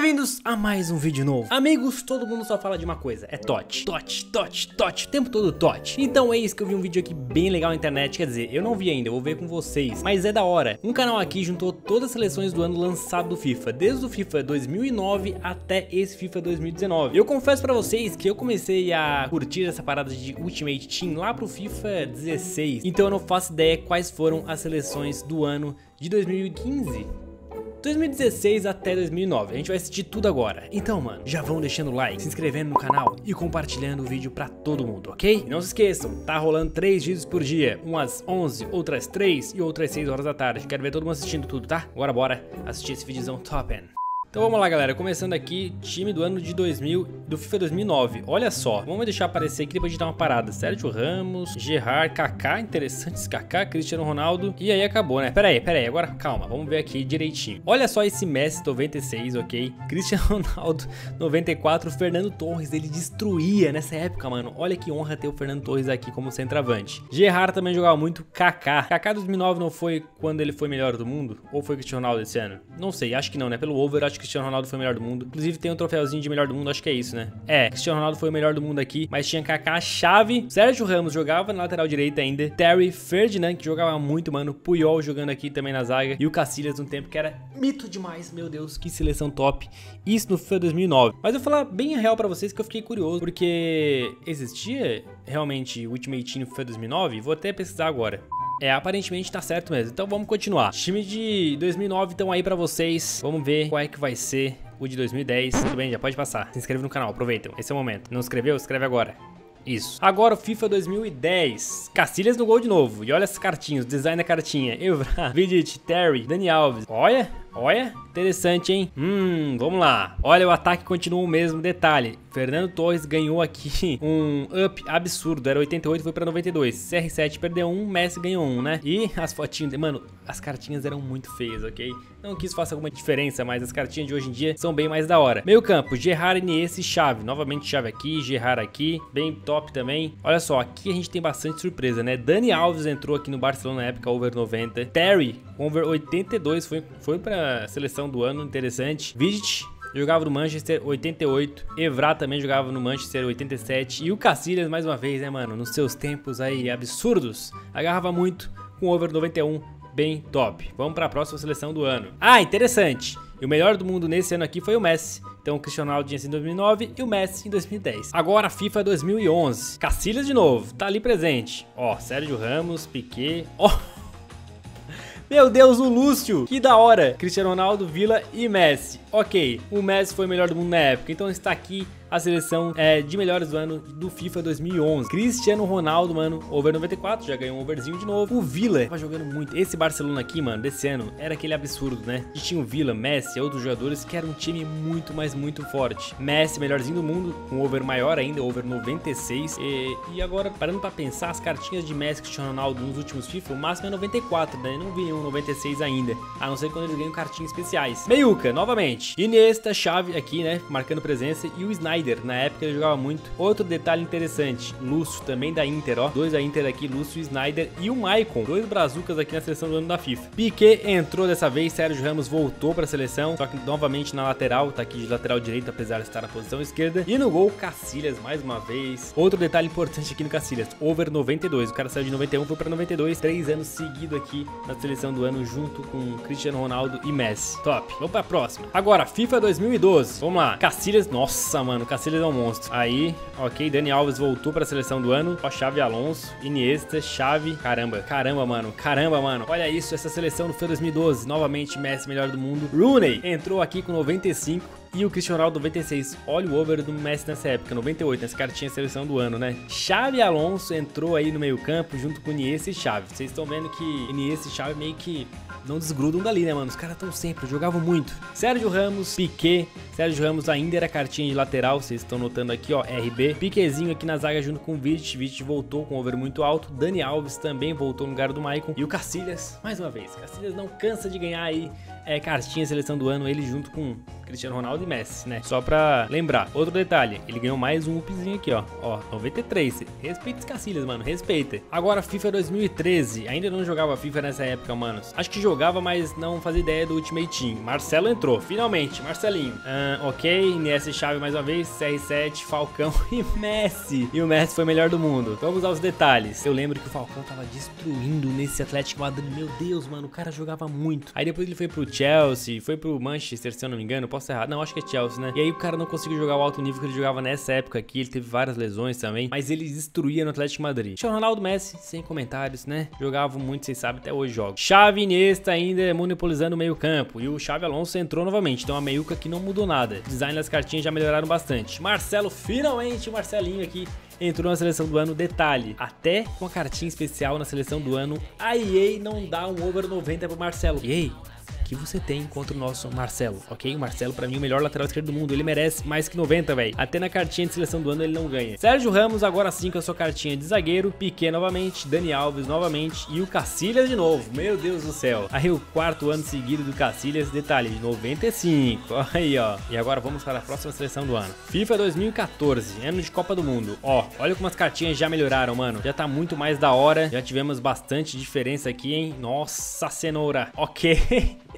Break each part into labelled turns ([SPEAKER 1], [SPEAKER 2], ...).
[SPEAKER 1] bem-vindos a mais um vídeo novo. Amigos, todo mundo só fala de uma coisa, é TOT TOT, TOT, TOT, o tempo todo TOT Então é isso que eu vi um vídeo aqui bem legal na internet. Quer dizer, eu não vi ainda, eu vou ver com vocês. Mas é da hora. Um canal aqui juntou todas as seleções do ano lançado do FIFA. Desde o FIFA 2009 até esse FIFA 2019 Eu confesso pra vocês que eu comecei a curtir essa parada de Ultimate Team lá pro FIFA 16 Então eu não faço ideia quais foram as seleções do ano de 2015 2016 até 2009, a gente vai assistir tudo agora. Então, mano, já vão deixando o like, se inscrevendo no canal e compartilhando o vídeo pra todo mundo, ok? E não se esqueçam, tá rolando 3 vídeos por dia, umas 11, outras 3 e outras 6 horas da tarde. Quero ver todo mundo assistindo tudo, tá? Agora bora assistir esse videozão top end. Então vamos lá galera, começando aqui, time do ano de 2000, do FIFA 2009, olha só, vamos deixar aparecer aqui depois de dar uma parada, Sérgio Ramos, Gerard, Kaká, interessantes, Kaká, Cristiano Ronaldo, e aí acabou né, pera aí, pera aí, agora calma, vamos ver aqui direitinho, olha só esse Messi 96, ok, Cristiano Ronaldo 94, Fernando Torres, ele destruía nessa época, mano, olha que honra ter o Fernando Torres aqui como centroavante, Gerard também jogava muito, Kaká, Kaká 2009 não foi quando ele foi melhor do mundo, ou foi Cristiano Ronaldo esse ano? Não sei, acho que não, né, pelo over, acho que Cristiano Ronaldo foi o melhor do mundo. Inclusive tem um troféuzinho de melhor do mundo, acho que é isso, né? É, Cristiano Ronaldo foi o melhor do mundo aqui, mas tinha Kaká, Chave, Sérgio Ramos jogava na lateral direita ainda, Terry, Ferdinand, que jogava muito, mano, Puyol jogando aqui também na zaga, e o Cacilhas um tempo que era mito demais, meu Deus, que seleção top. Isso no FIFA 2009. Mas eu vou falar bem real pra vocês que eu fiquei curioso, porque existia realmente Ultimate Team no FIFA 2009? Vou até pesquisar agora. É, aparentemente tá certo mesmo. Então vamos continuar. Time de 2009 estão aí pra vocês. Vamos ver qual é que vai ser o de 2010. Tudo bem, já pode passar. Se inscreve no canal, aproveitem. Esse é o momento. Não inscreveu? Escreve agora. Isso. Agora o FIFA 2010. Cacilhas no gol de novo. E olha as cartinhas, design da cartinha. Evra, Vidit, Terry, Dani Alves. Olha, olha. Interessante, hein? Hum, vamos lá. Olha, o ataque continua o mesmo. Detalhe, Fernando Torres ganhou aqui um up absurdo. Era 88, foi pra 92. CR7 perdeu um, Messi ganhou um, né? E as fotinhas... Mano, as cartinhas eram muito feias, ok? Não que isso faça alguma diferença, mas as cartinhas de hoje em dia são bem mais da hora. Meio campo, Gerard, Iniesta e Chave. Novamente Chave aqui, Gerard aqui. Bem top também. Olha só, aqui a gente tem bastante surpresa, né? Dani Alves entrou aqui no Barcelona na época, over 90. Terry, over 82, foi, foi pra seleção do ano, interessante. Vidit jogava no Manchester 88, Evra também jogava no Manchester 87 e o Cacilhas mais uma vez, né, mano, nos seus tempos aí absurdos, agarrava muito com over 91, bem top. Vamos para a próxima seleção do ano. Ah, interessante. E o melhor do mundo nesse ano aqui foi o Messi. Então o Cristiano Ronaldo em 2009 e o Messi em 2010. Agora a FIFA 2011. Cacilhas de novo, tá ali presente. Ó, Sérgio Ramos, Piquet. Ó, meu Deus, o Lúcio, que da hora. Cristiano Ronaldo, Vila e Messi. Ok, o Messi foi o melhor do mundo na época, então está aqui a seleção é, de melhores do ano do FIFA 2011. Cristiano Ronaldo, mano, over 94, já ganhou um overzinho de novo. O Villa tava jogando muito. Esse Barcelona aqui, mano, desse ano, era aquele absurdo, né? E tinha o Villa, Messi e outros jogadores que era um time muito, mas muito forte. Messi, melhorzinho do mundo, com over maior ainda, over 96. E, e agora, parando pra pensar, as cartinhas de Messi e Cristiano Ronaldo nos últimos FIFA, o máximo é 94, né? Não vi um 96 ainda, a não ser quando eles ganham cartinhas especiais. Meiuca, novamente. Iniesta, chave aqui, né? Marcando presença. E o Sniper Na época ele jogava muito. Outro detalhe interessante, Lúcio, também da Inter, ó. Dois da Inter aqui, Lúcio Snyder. E o Maicon, dois brazucas aqui na seleção do ano da FIFA. Piquet entrou dessa vez, Sérgio Ramos voltou pra seleção, só que novamente na lateral, tá aqui de lateral direito, apesar de estar na posição esquerda. E no gol, Cacilhas, mais uma vez. Outro detalhe importante aqui no Cacilhas, over 92. O cara saiu de 91, foi pra 92, três anos seguido aqui na seleção do ano, junto com Cristiano Ronaldo e Messi. Top. Vamos pra próxima. Agora, FIFA 2012. Vamos lá. Cacilhas, nossa, mano, Cacilhas é um monstro. Aí, ok, Dani Alves voltou pra seleção do ano. Ó, Chave Alonso, Iniesta, Chave. Caramba, caramba, mano. Caramba, mano. Olha isso, essa seleção do foi 2012. Novamente, Messi melhor do mundo. Rooney entrou aqui com 95 e o Cristiano Ronaldo 96. Olha o over do Messi nessa época, 98, nessa cartinha seleção do ano, né? Xavi Alonso entrou aí no meio-campo junto com Iniesta e Xavi. Vocês estão vendo que Iniesta e Xavi meio que não desgrudam dali, né, mano? Os caras estão sempre, jogavam muito. Sérgio Ramos, Piquet. Sérgio Ramos ainda era cartinha de lateral, vocês estão notando aqui, ó, RB. Piquezinho aqui na zaga junto com o Vidic. Vidic voltou com over muito alto. Dani Alves também voltou no lugar do Maicon. E o Cacilhas, mais uma vez. Cacilhas não cansa de ganhar aí é, cartinha seleção do ano, ele junto com Cristiano Ronaldo e Messi, né? Só pra lembrar. Outro detalhe, ele ganhou mais um upzinho aqui, ó. Ó, 93. Respeita os Cacilhas, mano, respeita. Agora, FIFA 2013. Ainda não jogava FIFA nessa época, manos. Acho que jogava, mas não fazia ideia do Ultimate Team. Marcelo entrou, finalmente, Marcelinho. Uh, ok, Iniesta Chave mais uma vez, CR7, Falcão e Messi. E o Messi foi o melhor do mundo. Vamos aos detalhes. Eu lembro que o Falcão tava destruindo nesse Atlético Madrid. Meu Deus, mano, o cara jogava muito. Aí depois ele foi pro Chelsea, foi pro Manchester, se eu não me engano. Posso errar? Não, acho que é Chelsea, né? E aí o cara não conseguiu jogar o alto nível que ele jogava nessa época aqui. Ele teve várias lesões também, mas ele destruía no Atlético Madrid. Tinha o Ronaldo Messi, sem comentários, né? Jogava muito, vocês sabem, até hoje joga. Xavi Iniesta ainda monopolizando o meio campo. E o Xavi Alonso entrou novamente. Então a meiuca aqui não mudou nada. design das cartinhas já melhoraram bastante. Marcelo, finalmente, o Marcelinho aqui entrou na seleção do ano. Detalhe, até com a cartinha especial na seleção do ano, a EA não dá um over 90 pro Marcelo. EA, que você tem contra o nosso Marcelo, ok? O Marcelo, pra mim, o melhor lateral esquerdo do mundo. Ele merece mais que 90, velho. Até na cartinha de seleção do ano ele não ganha. Sérgio Ramos, agora sim com a sua cartinha de zagueiro. Piquet novamente, Dani Alves novamente e o Cacilhas de novo. Meu Deus do céu. Aí o quarto ano seguido do Cacilhas, detalhe, 95. Aí, ó. E agora vamos para a próxima seleção do ano. FIFA 2014, ano de Copa do Mundo. Ó, olha como as cartinhas já melhoraram, mano. Já tá muito mais da hora. Já tivemos bastante diferença aqui, hein? Nossa cenoura. Ok.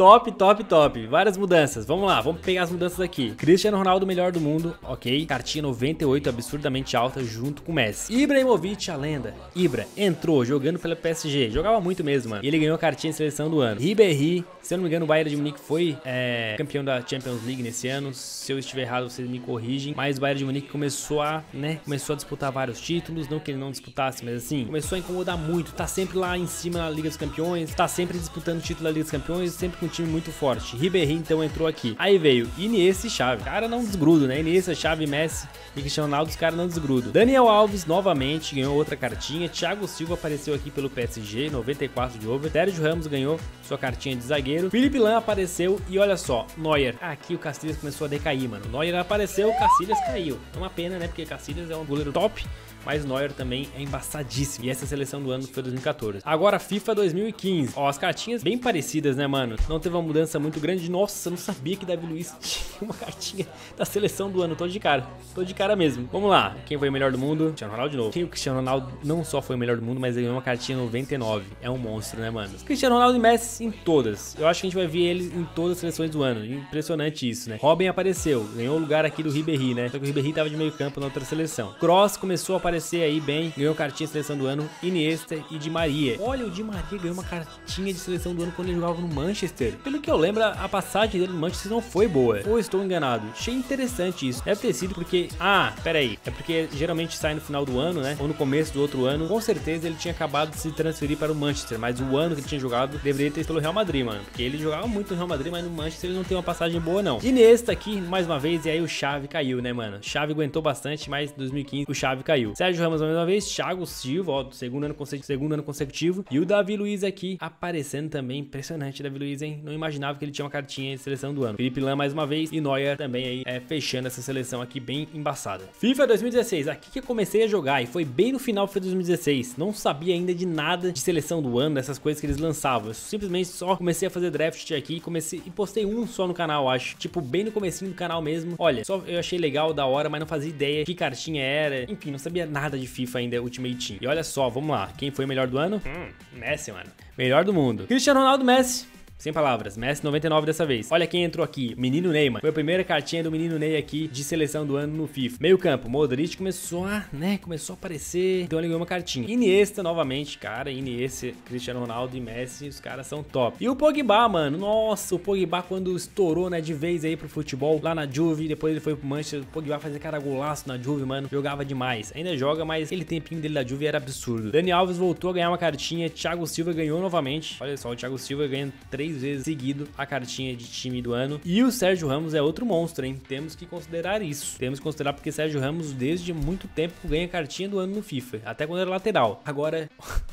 [SPEAKER 1] Top, top, top. Várias mudanças. Vamos lá, vamos pegar as mudanças aqui. Cristiano Ronaldo, melhor do mundo, ok. Cartinha 98, absurdamente alta, junto com Messi. Ibrahimovic, a lenda. Ibra entrou jogando pela PSG. Jogava muito mesmo, mano. E ele ganhou a cartinha de seleção do ano. Ribéry, se eu não me engano, o Bayern de Munique foi é, campeão da Champions League nesse ano. Se eu estiver errado, vocês me corrigem. Mas o Bayern de Munique começou a, né, começou a disputar vários títulos. Não que ele não disputasse, mas assim, começou a incomodar muito. Tá sempre lá em cima na Liga dos Campeões. Tá sempre disputando o título da Liga dos Campeões, sempre com time muito forte. Ribéry então entrou aqui. Aí veio Iniesta e Xavi. Cara não desgrudo, né? Iniesta, Xavi, Messi e Cristiano Ronaldo, os caras não desgrudam. Daniel Alves novamente ganhou outra cartinha. Thiago Silva apareceu aqui pelo PSG, 94 de over. Sérgio Ramos ganhou sua cartinha de zagueiro. Felipe Lan apareceu e olha só, Neuer. Aqui o Cacilhas começou a decair, mano. Neuer apareceu, Cacilhas caiu. É uma pena, né? Porque Cacilhas é um goleiro top mas Neuer também é embaçadíssimo. E essa seleção do ano foi 2014. Agora FIFA 2015. Ó, as cartinhas bem parecidas, né, mano? Não teve uma mudança muito grande. Nossa, eu não sabia que Davi Luiz tinha uma cartinha da seleção do ano. Tô de cara. Tô de cara mesmo. Vamos lá. Quem foi o melhor do mundo? Cristiano Ronaldo de novo. Quem o Cristiano Ronaldo não só foi o melhor do mundo, mas ganhou uma cartinha 99. É um monstro, né, mano? Cristiano Ronaldo e Messi em todas. Eu acho que a gente vai ver ele em todas as seleções do ano. Impressionante isso, né? Robin apareceu. Ganhou o lugar aqui do Ribéry, né? Só que o Ribéry tava de meio campo na outra seleção. Cross começou a aparecer aparecer aí bem, ganhou cartinha de seleção do ano, Iniesta e Di Maria. Olha, o Di Maria ganhou uma cartinha de seleção do ano quando ele jogava no Manchester. Pelo que eu lembro, a passagem dele no Manchester não foi boa. Ou estou enganado? Achei interessante isso. Deve ter sido porque... Ah, pera aí. É porque geralmente sai no final do ano, né? Ou no começo do outro ano. Com certeza ele tinha acabado de se transferir para o Manchester, mas o ano que ele tinha jogado deveria ter sido pelo Real Madrid, mano. Porque ele jogava muito no Real Madrid, mas no Manchester ele não tem uma passagem boa, não. Iniesta aqui, mais uma vez, e aí o Chave caiu, né, mano? Chave aguentou bastante, mas em 2015 o Chave caiu. Sérgio Ramos mais uma vez, Thiago Silva, ó, segundo ano, segundo ano consecutivo. E o Davi Luiz aqui aparecendo também. Impressionante, Davi Luiz, hein? Não imaginava que ele tinha uma cartinha de seleção do ano. Felipe Lan mais uma vez e Neuer também aí é, fechando essa seleção aqui bem embaçada. FIFA 2016, aqui que eu comecei a jogar e foi bem no final foi 2016. Não sabia ainda de nada de seleção do ano, dessas coisas que eles lançavam. Eu simplesmente só comecei a fazer draft aqui comecei e postei um só no canal, acho. Tipo, bem no comecinho do canal mesmo. Olha, só eu achei legal, da hora, mas não fazia ideia que cartinha era. Enfim, não sabia nada de FIFA ainda, Ultimate Team. E olha só, vamos lá. Quem foi o melhor do ano? Hum, Messi, mano. Melhor do mundo. Cristiano Ronaldo Messi. Sem palavras, Messi 99 dessa vez. Olha quem entrou aqui, menino Neymar. Foi a primeira cartinha do menino Ney aqui de seleção do ano no FIFA. Meio campo, Modric começou a, né, começou a aparecer. Então ele ganhou uma cartinha. Iniesta novamente, cara, Iniesta, Cristiano Ronaldo e Messi, os caras são top. E o Pogba, mano, nossa, o Pogba quando estourou, né, de vez aí pro futebol, lá na Juve, depois ele foi pro Manchester, o Pogba fazia cara golaço na Juve, mano, jogava demais. Ainda joga, mas aquele tempinho dele da Juve era absurdo. Dani Alves voltou a ganhar uma cartinha, Thiago Silva ganhou novamente. Olha só, o Thiago Silva ganha três três vezes seguido a cartinha de time do ano. E o Sérgio Ramos é outro monstro, hein? Temos que considerar isso. Temos que considerar porque Sérgio Ramos, desde muito tempo, ganha cartinha do ano no FIFA. Até quando era lateral. Agora.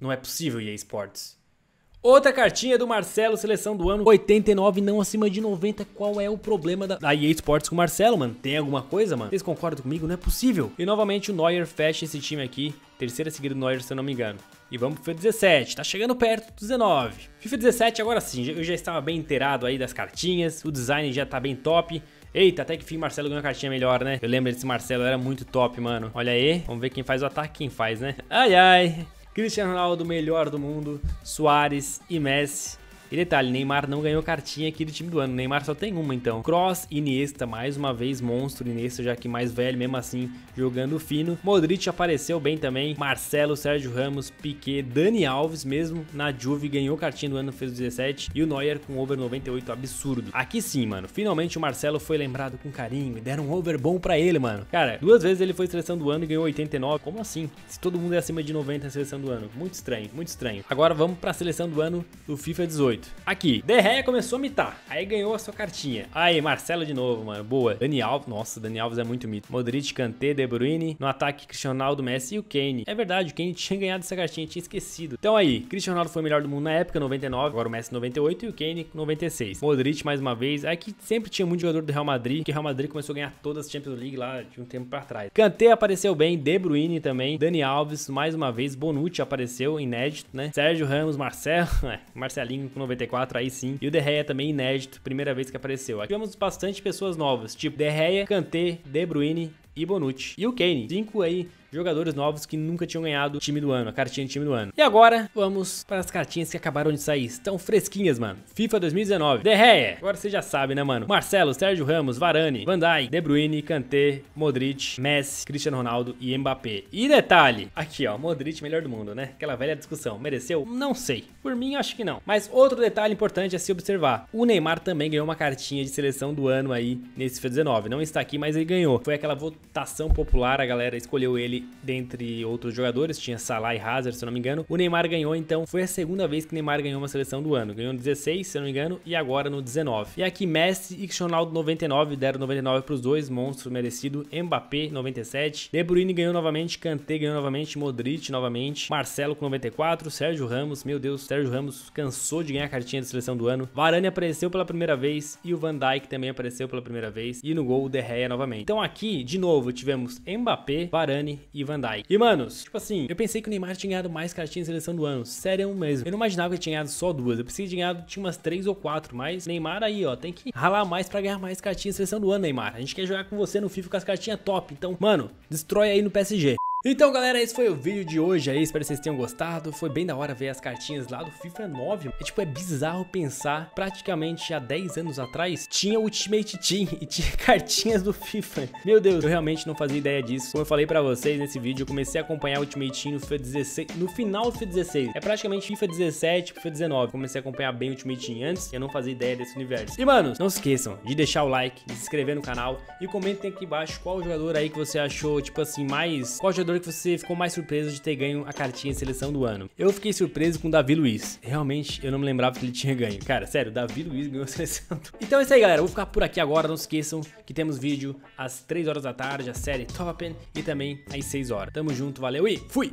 [SPEAKER 1] Não é possível, EA Sports. Outra cartinha do Marcelo, seleção do ano 89, não acima de 90. Qual é o problema da, da EA Sports com o Marcelo, mano? Tem alguma coisa, mano? Vocês concordam comigo? Não é possível. E novamente o Neuer fecha esse time aqui. Terceira seguida do Neuer, se eu não me engano. E vamos pro FIFA 17, tá chegando perto do 19. FIFA 17, agora sim, eu já estava bem inteirado aí das cartinhas. O design já tá bem top. Eita, até que fim Marcelo ganhou uma cartinha melhor, né? Eu lembro desse Marcelo, era muito top, mano. Olha aí, vamos ver quem faz o ataque, quem faz, né? Ai, ai. Cristiano Ronaldo, melhor do mundo, Soares e Messi. E detalhe, Neymar não ganhou cartinha aqui do time do ano. Neymar só tem uma, então. Cross, Iniesta, mais uma vez, monstro Iniesta, já que mais velho, mesmo assim, jogando fino. Modric apareceu bem também. Marcelo, Sérgio Ramos, Piquet, Dani Alves, mesmo na Juve, ganhou cartinha do ano, fez 17. E o Neuer com over 98, absurdo. Aqui sim, mano. Finalmente o Marcelo foi lembrado com carinho e deram um over bom pra ele, mano. Cara, duas vezes ele foi seleção do ano e ganhou 89. Como assim? Se todo mundo é acima de 90 na seleção do ano. Muito estranho, muito estranho. Agora vamos pra seleção do ano do FIFA 18. Aqui, De Gea começou a mitar. Aí ganhou a sua cartinha. Aí, Marcelo de novo, mano. Boa. Dani Alves. Nossa, Dani Alves é muito mito. Modric, Kanté, De Bruyne. No ataque, Cristiano Ronaldo, Messi e o Kane. É verdade, o Kane tinha ganhado essa cartinha, tinha esquecido. Então aí, Cristiano Ronaldo foi o melhor do mundo na época, 99. Agora o Messi 98 e o Kane 96. Modric mais uma vez. Aqui sempre tinha muito jogador do Real Madrid, que o Real Madrid começou a ganhar todas as Champions League lá de um tempo pra trás. Kanté apareceu bem, De Bruyne também. Dani Alves, mais uma vez. Bonucci apareceu, inédito, né? Sérgio Ramos, Marcelo, é, Marcelinho com 94, aí sim. E o De Gea também inédito, primeira vez que apareceu. Aqui tivemos bastante pessoas novas, tipo De Gea, Kanté, De Bruyne e Bonucci. E o Kane, cinco aí jogadores novos que nunca tinham ganhado time do ano, a cartinha de time do ano. E agora, vamos para as cartinhas que acabaram de sair. Estão fresquinhas, mano. FIFA 2019. De Gea. Agora você já sabe, né, mano? Marcelo, Sérgio Ramos, Varane, Van Dijk, De Bruyne, Kanté, Modric, Messi, Cristiano Ronaldo e Mbappé. E detalhe, aqui ó, Modric melhor do mundo, né? Aquela velha discussão. Mereceu? Não sei. Por mim, acho que não. Mas outro detalhe importante a se observar. O Neymar também ganhou uma cartinha de seleção do ano aí nesse FIFA 19. Não está aqui, mas ele ganhou. Foi aquela votação popular, a galera escolheu ele dentre outros jogadores, tinha Salah e Hazard, se eu não me engano. O Neymar ganhou, então foi a segunda vez que o Neymar ganhou uma seleção do ano. Ganhou no 16, se eu não me engano, e agora no 19. E aqui Messi e Cristiano Ronaldo 99, deram 99 para os dois, monstro merecido. Mbappé 97, De Bruyne ganhou novamente, Kanté ganhou novamente, Modric novamente, Marcelo com 94, Sérgio Ramos, meu Deus, Sérgio Ramos cansou de ganhar a cartinha de seleção do ano. Varane apareceu pela primeira vez e o Van Dijk também apareceu pela primeira vez e no gol o De Gea novamente. Então aqui, de novo, tivemos Mbappé, Varane e Van Dijk. E, manos, tipo assim, eu pensei que o Neymar tinha ganhado mais cartinhas de seleção do ano. Sério mesmo. Eu não imaginava que ele tinha ganhado só duas. Eu pensei que tinha ganhado, umas três ou quatro. Mas Neymar aí, ó, tem que ralar mais pra ganhar mais cartinhas de seleção do ano, Neymar. A gente quer jogar com você no FIFA com as cartinhas top. Então, mano, destrói aí no PSG. Então galera, esse foi o vídeo de hoje aí, espero que vocês tenham gostado, foi bem da hora ver as cartinhas lá do FIFA 9, é tipo, é bizarro pensar, praticamente há 10 anos atrás, tinha Ultimate Team e tinha cartinhas do FIFA, meu Deus, eu realmente não fazia ideia disso, como eu falei pra vocês nesse vídeo, eu comecei a acompanhar Ultimate Team no FIFA 16, no final do FIFA 16, é praticamente FIFA 17, FIFA 19, comecei a acompanhar bem o Ultimate Team antes, eu não fazia ideia desse universo. E manos, não se esqueçam de deixar o like, de se inscrever no canal e comentem aqui embaixo qual jogador aí que você achou, tipo assim, mais, qual jogador jogador que você ficou mais surpreso de ter ganho a cartinha de seleção do ano? Eu fiquei surpreso com o Davi Luiz. Realmente, eu não me lembrava que ele tinha ganho. Cara, sério, Davi Luiz ganhou a seleção. Do... Então é isso aí, galera. Vou ficar por aqui agora. Não se esqueçam que temos vídeo às 3 horas da tarde, a série Top e também às 6 horas. Tamo junto, valeu e fui!